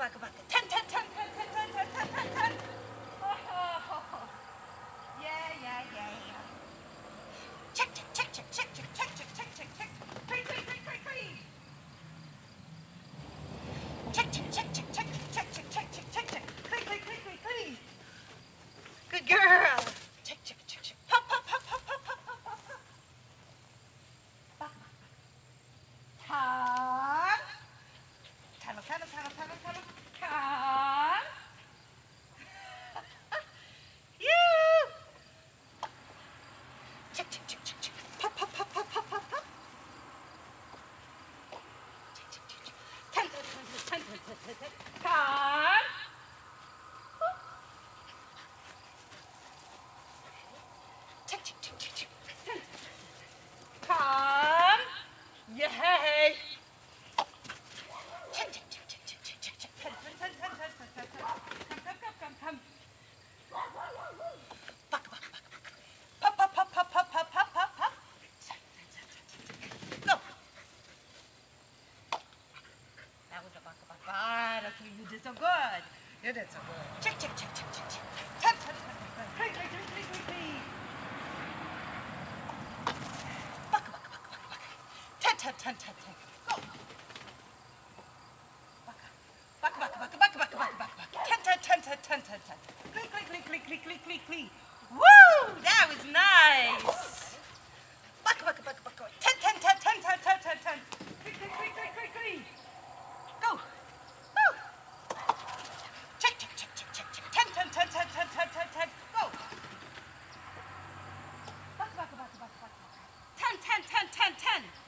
Oh, yeah, yeah, yeah, yeah. Check, check, check, check, check, check, check, check, check, check, check. Three, three, three, three, three. Check, check, check, check, check, check, check, check, check, check, check, check. Good girl. Hey, hey. You did so good. You did so good. Check, check, check, check, check, check. Tap, tap, tap, tap. Hey, hey, hey, hey, hey, hey. Buck, buck, buck, buck, buck. Tap, tap, tap, tap, tap. 10, 10, 10, 10, 10.